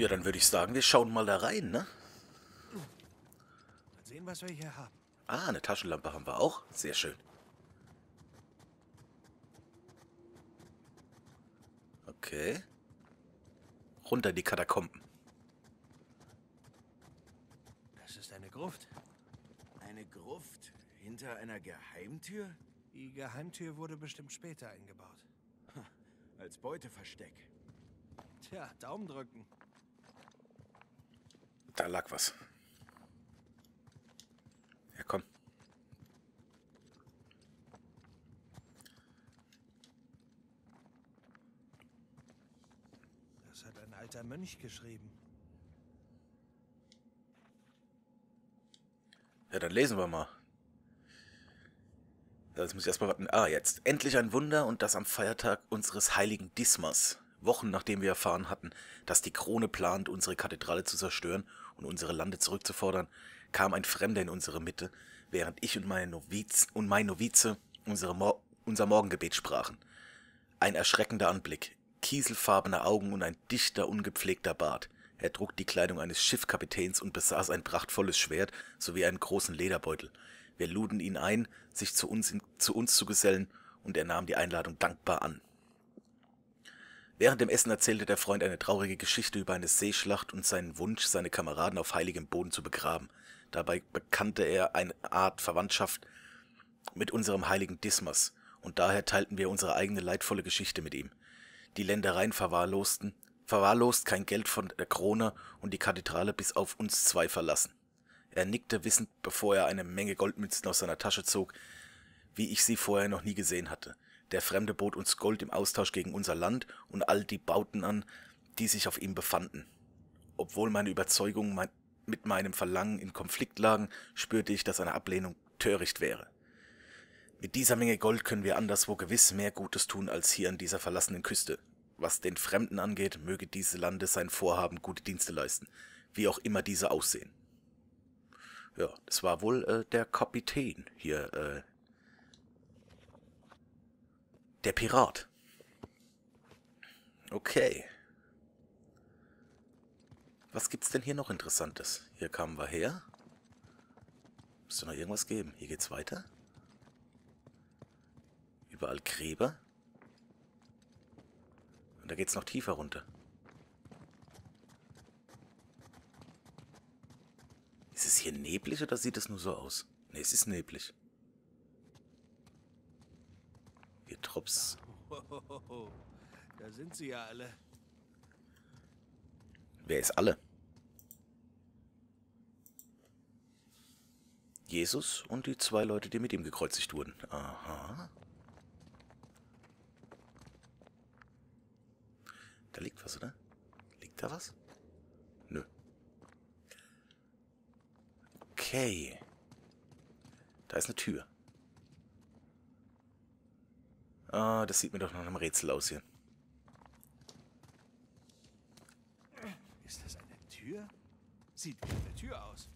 Ja, dann würde ich sagen, wir schauen mal da rein, ne? Mal sehen, was wir hier haben. Ah, eine Taschenlampe haben wir auch. Sehr schön. Okay. Runter in die Katakomben. Das ist eine Gruft. Eine Gruft hinter einer Geheimtür? Die Geheimtür wurde bestimmt später eingebaut. Als Beuteversteck. Tja, Daumen drücken. Da lag was. Ja, komm. Das hat ein alter Mönch geschrieben. Ja, dann lesen wir mal. Jetzt muss ich erstmal warten. Ah, jetzt. Endlich ein Wunder und das am Feiertag unseres heiligen Dismas. Wochen nachdem wir erfahren hatten, dass die Krone plant, unsere Kathedrale zu zerstören und unsere Lande zurückzufordern, kam ein Fremder in unsere Mitte, während ich und meine Noviz und mein Novize unsere Mor unser Morgengebet sprachen. Ein erschreckender Anblick. Kieselfarbene Augen und ein dichter, ungepflegter Bart. Er trug die Kleidung eines Schiffkapitäns und besaß ein prachtvolles Schwert sowie einen großen Lederbeutel. Wir luden ihn ein, sich zu uns, in, zu uns zu gesellen, und er nahm die Einladung dankbar an. Während dem Essen erzählte der Freund eine traurige Geschichte über eine Seeschlacht und seinen Wunsch, seine Kameraden auf heiligem Boden zu begraben. Dabei bekannte er eine Art Verwandtschaft mit unserem heiligen Dismas, und daher teilten wir unsere eigene leidvolle Geschichte mit ihm. Die Ländereien verwahrlosten, verwahrlost kein Geld von der Krone und die Kathedrale bis auf uns zwei verlassen. Er nickte wissend, bevor er eine Menge Goldmünzen aus seiner Tasche zog, wie ich sie vorher noch nie gesehen hatte. Der Fremde bot uns Gold im Austausch gegen unser Land und all die Bauten an, die sich auf ihm befanden. Obwohl meine Überzeugungen mein, mit meinem Verlangen in Konflikt lagen, spürte ich, dass eine Ablehnung töricht wäre. Mit dieser Menge Gold können wir anderswo gewiss mehr Gutes tun als hier an dieser verlassenen Küste. Was den Fremden angeht, möge diese Lande sein Vorhaben gute Dienste leisten, wie auch immer diese aussehen. Ja, das war wohl äh, der Kapitän hier, äh, der Pirat. Okay. Was gibt's denn hier noch Interessantes? Hier kamen wir her. Müsste noch irgendwas geben. Hier geht's weiter. Überall Gräber. Und da geht's noch tiefer runter. Ist es hier neblig oder sieht es nur so aus? Ne, es ist neblig. Hohoho. Da sind sie ja alle. Wer ist alle? Jesus und die zwei Leute, die mit ihm gekreuzigt wurden. Aha. Da liegt was, oder? Liegt da was? Nö. Okay. Da ist eine Tür. Ah, das sieht mir doch nach einem Rätsel aus hier. Ist das eine Tür? Sieht wie eine Tür aus.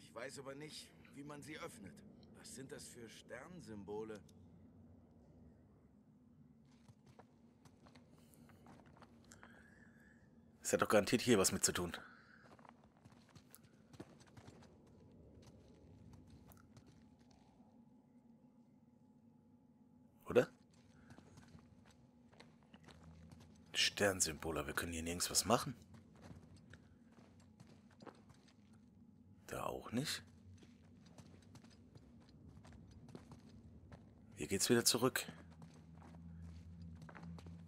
Ich weiß aber nicht, wie man sie öffnet. Was sind das für Sternsymbole? Das hat doch garantiert hier was mit zu tun. Oder? Sternsymbole, wir können hier nirgends was machen. Da auch nicht. Hier geht's wieder zurück.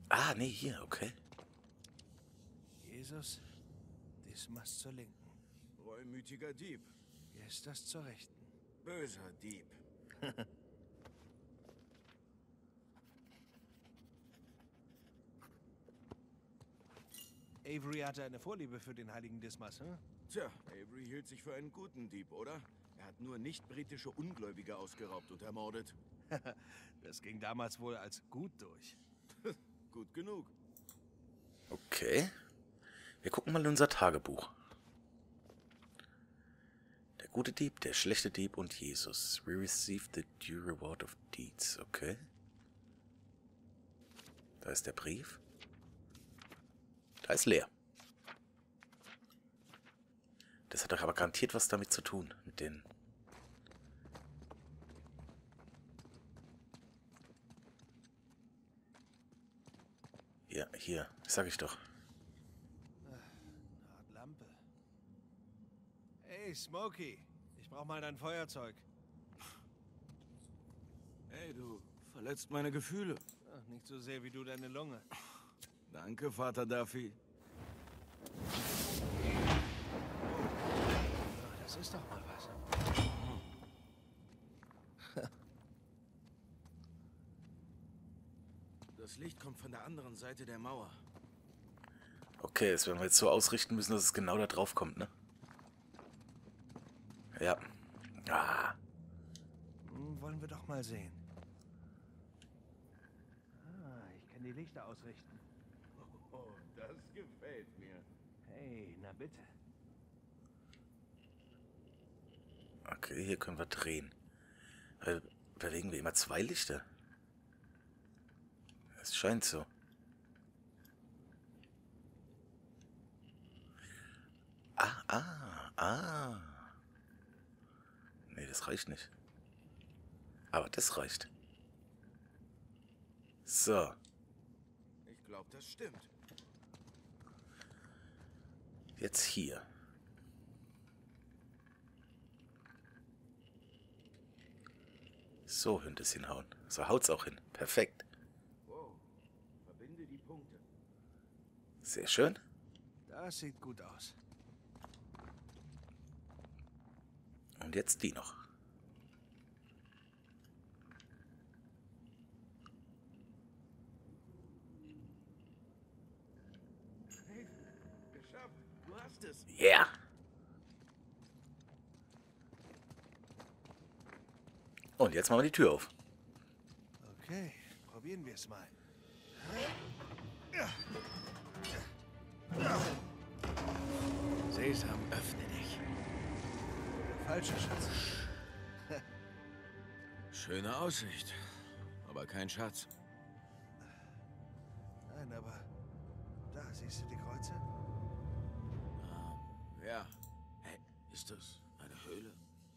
Ah, nee, hier, okay. Jesus, Dismas zur Linken. Reumütiger Dieb. Hier ist das zur Rechten. Böser Dieb. Avery hatte eine Vorliebe für den heiligen Dismas, hm? Tja, Avery hielt sich für einen guten Dieb, oder? Er hat nur nicht britische Ungläubige ausgeraubt und ermordet. Das ging damals wohl als gut durch. Gut genug. Okay. Wir gucken mal in unser Tagebuch. Der gute Dieb, der schlechte Dieb und Jesus. We received the due reward of deeds. Okay. Da ist der Brief. Da ist leer. hat doch aber garantiert was damit zu tun, mit den... Ja, hier, sag ich doch. Art Lampe. Hey, Smokey. Ich brauch mal dein Feuerzeug. Hey, du verletzt meine Gefühle. Ach, nicht so sehr wie du deine Lunge. Danke, Vater Duffy. Das ist doch mal was. Das Licht kommt von der anderen Seite der Mauer. Okay, das werden wir jetzt so ausrichten müssen, dass es genau da drauf kommt, ne? Ja. Ah, Hm, wollen wir doch mal sehen. Ah, ich kann die Lichter ausrichten. Gefällt mir. Hey, na bitte. okay, hier können wir drehen. Bewegen wir immer zwei Lichter? Es scheint so. Ah, ah, ah. Nee, das reicht nicht. Aber das reicht. So. Ich glaube, das stimmt. Jetzt hier. So könnte es hinhauen. So haut's auch hin. Perfekt. Sehr schön. Das sieht gut aus. Und jetzt die noch. Hey, geschafft. Du hast es. Yeah. Und jetzt machen wir die Tür auf. Okay, probieren wir es mal. Sesam, öffne dich. Falsche Schatz. Schöne Aussicht. Aber kein Schatz. Nein, aber da siehst du die Kreuze? Ja. Hey, ist das eine Höhle?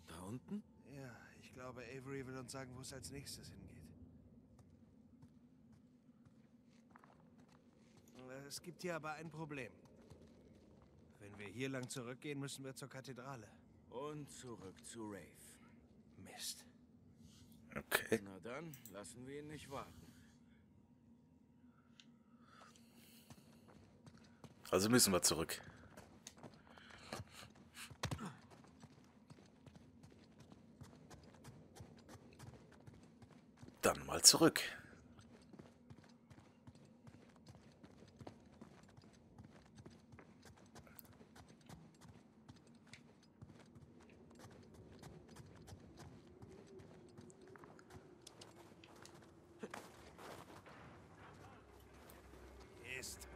Da unten? Ja, ich glaube, Avery will uns sagen, wo es als nächstes hingeht. Es gibt hier aber ein Problem. Wenn wir hier lang zurückgehen, müssen wir zur Kathedrale. Und zurück zu Rafe. Mist. Okay. Na dann, lassen wir ihn nicht warten. Also müssen wir zurück. Dann mal zurück. Mist.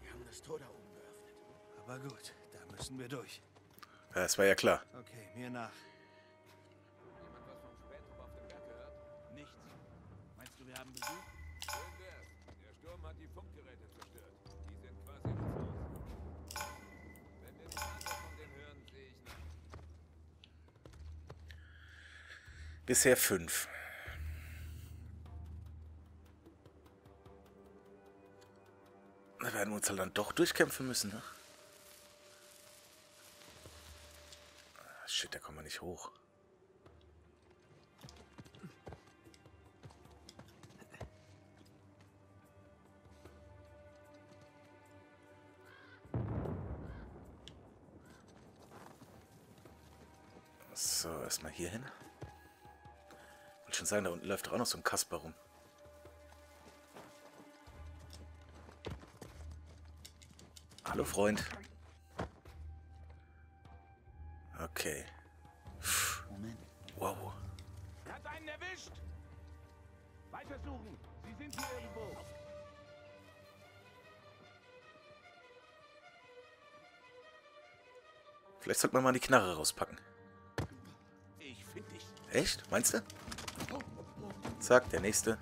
Die haben das Tor da oben geöffnet. Aber gut, da müssen wir durch. Ja, das war ja klar. Okay, mir nach. Haben Besuch? Schön wär's. Der Sturm hat die Funkgeräte zerstört. Die sind quasi nutzlos. Wenn wir nicht weiter von denen hören, sehe ich nach. Bisher fünf. Da werden wir uns halt dann doch durchkämpfen müssen, ne? Ah, Shit, da kommen wir nicht hoch. So, erstmal hier hin. Wollte schon sagen, da unten läuft doch auch noch so ein Kasper rum. Hallo Freund. Okay. Moment. Wow. Hat einen erwischt! Weitersuchen! Sie sind hier irgendwo! Vielleicht sollte man mal die Knarre rauspacken. Echt? Meinst du? Zack, der nächste.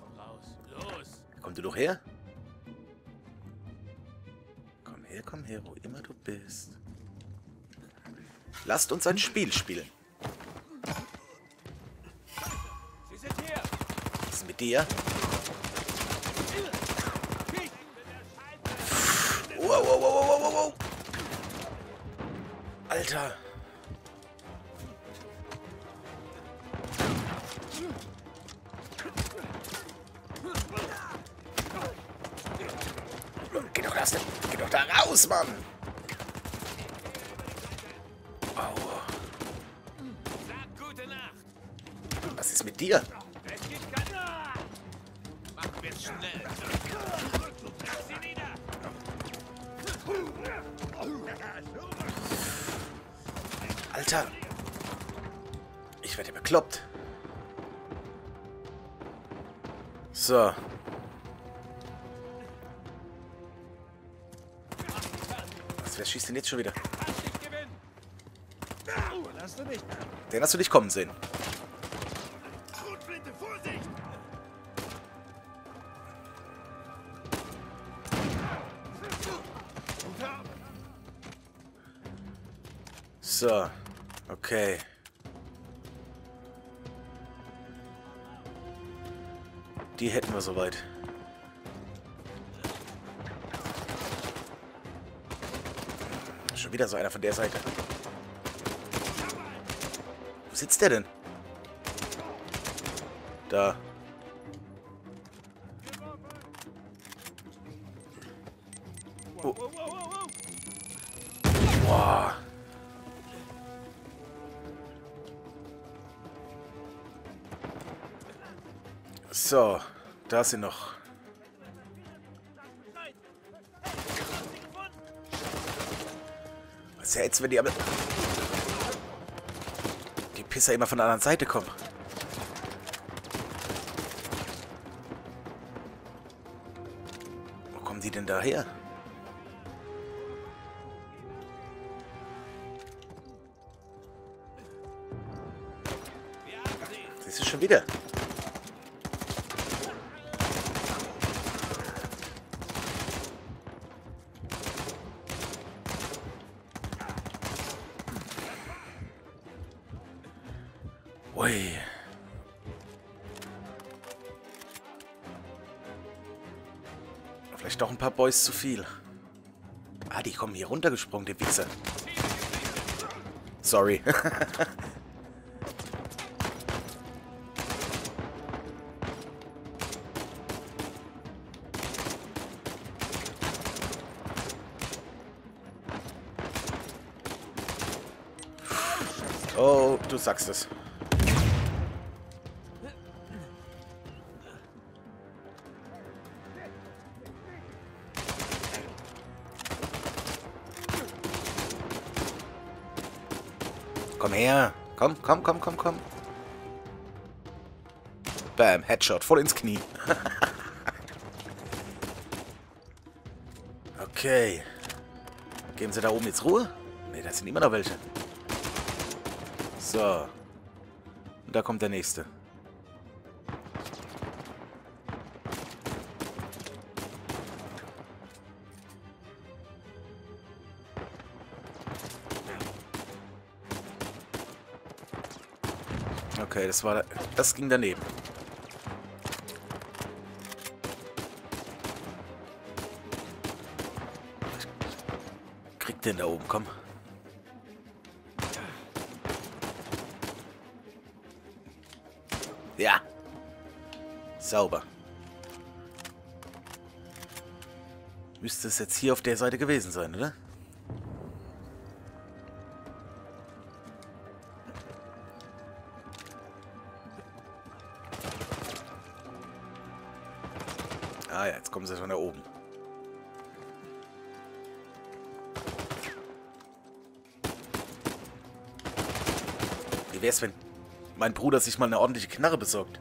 Komm raus! Los! Kommt du doch her? her, komm her, wo immer du bist. Lasst uns ein Spiel spielen. Sie sind hier! Was ist mit dir? Alter. Geh doch, raus, geh doch da raus, Mann. Nacht! Was ist mit dir? Alter. Ich werde bekloppt. So. Was, wer schießt denn jetzt schon wieder? Den hast du nicht kommen sehen. So. Okay. Die hätten wir soweit. Schon wieder so einer von der Seite. Wo sitzt der denn? Da. So, da sind noch. Was jetzt, wenn die aber... Die Pisser immer von der anderen Seite kommen. Wo kommen die denn da her? Das ist schon wieder. Boys zu viel. Ah, die kommen hier runtergesprungen, die Wichser. Sorry. oh, du sagst es. Komm, komm, komm, komm, komm. Bam, Headshot, voll ins Knie. okay. Geben sie da oben jetzt Ruhe? Ne, da sind immer noch welche. So. Und da kommt der nächste. Okay, das war... Das ging daneben. Kriegt den da oben, komm. Ja. Sauber. Müsste es jetzt hier auf der Seite gewesen sein, oder? Wie wär's, wenn mein Bruder sich mal eine ordentliche Knarre besorgt?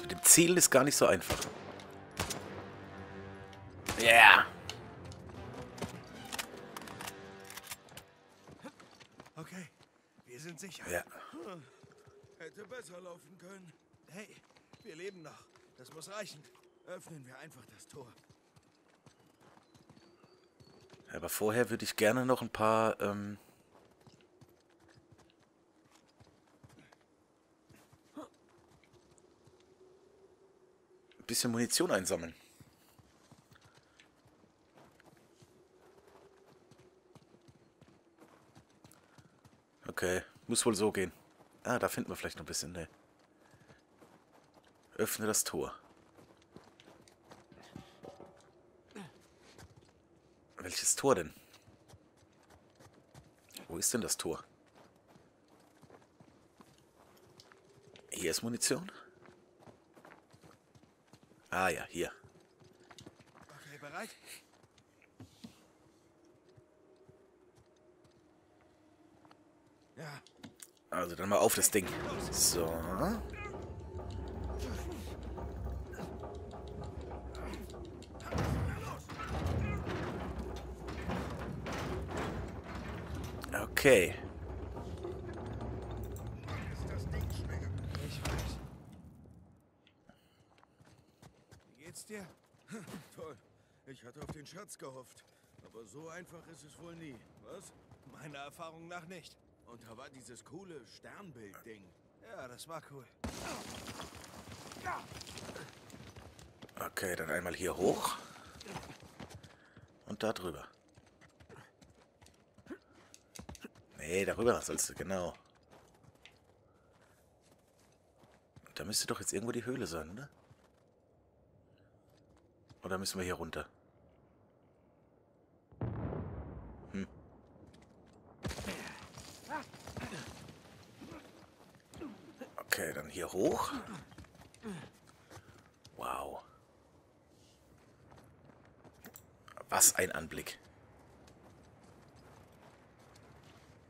Mit dem Zielen ist gar nicht so einfach. Aber vorher würde ich gerne noch ein paar, ähm... bisschen Munition einsammeln. Okay, muss wohl so gehen. Ah, da finden wir vielleicht noch ein bisschen, ne. Öffne das Tor. Welches Tor denn? Wo ist denn das Tor? Hier ist Munition? Ah ja, hier. Okay, bereit? Ja, Also dann mal auf das Ding. So. Okay. Wie geht's dir? toll. Ich hatte auf den Schatz gehofft. Aber so einfach ist es wohl nie. Was? Meiner Erfahrung nach nicht. Und da war dieses coole Sternbild-Ding. Ja, das war cool. Okay, dann einmal hier hoch. Und da drüber. Nee, darüber sollst du, genau. Da müsste doch jetzt irgendwo die Höhle sein, oder? Oder müssen wir hier runter? Hm. Okay, dann hier hoch. Wow. Was ein Anblick.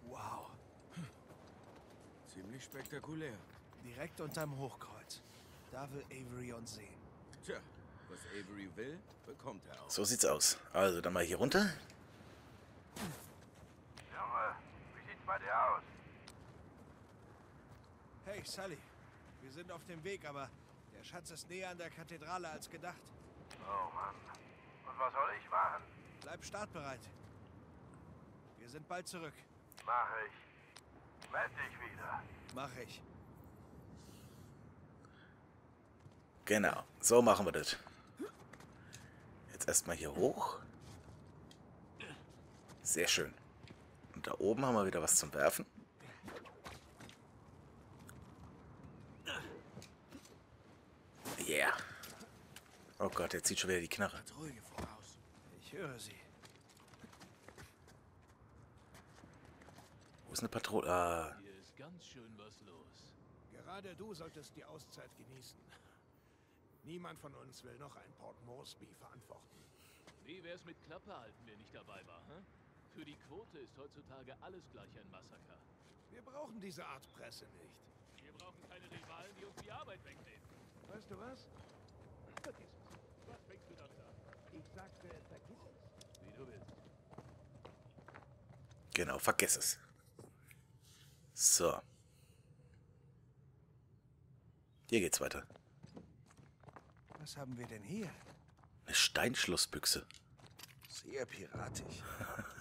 Wow. Ziemlich spektakulär. Direkt unterm Hochkreuz. Da will Avery uns sehen. Tja, was Avery will, bekommt er auch. So sieht's aus. Also, dann mal hier runter. Junge, wie sieht's bei dir aus? Hey, Sully. Wir sind auf dem Weg, aber der Schatz ist näher an der Kathedrale als gedacht. Oh Mann. Und was soll ich machen? Bleib startbereit. Wir sind bald zurück. Mach ich. Meld dich wieder. Mach ich. Genau. So machen wir das. Jetzt erstmal hier hoch. Sehr schön. Und da oben haben wir wieder was zum Werfen. Yeah. Oh Gott, jetzt zieht schon wieder die Knarre. Patrouille. Ich höre sie. Wo ist eine Patrone? Ah, ganz schön was los. Gerade du solltest die Auszeit genießen. Niemand von uns will noch ein Port Moresby verantworten. Wie wär's mit Klappe halten, wer nicht dabei war, hä? Für die Quote ist heutzutage alles gleich ein Massaker. Wir brauchen diese Art Presse nicht. Wir brauchen keine Rivalen, die uns die Arbeit wegnehmen. Weißt du was? Vergiss es. Was fängst du damit an? Ich sagte, vergiss es. Wie du willst. genau, vergiss es. So. Hier geht's weiter. Was haben wir denn hier? Eine Steinschlossbüchse. Sehr piratisch.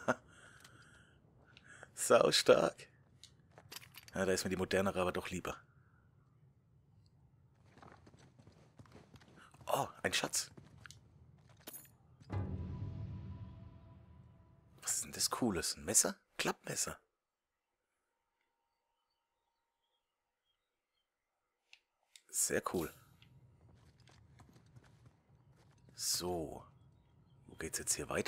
Sau stark. Ja, da ist mir die modernere aber doch lieber. Oh, ein Schatz. Was ist denn das Cooles? Ein Messer? Klappmesser. Sehr cool. So. Wo geht's jetzt hier weiter?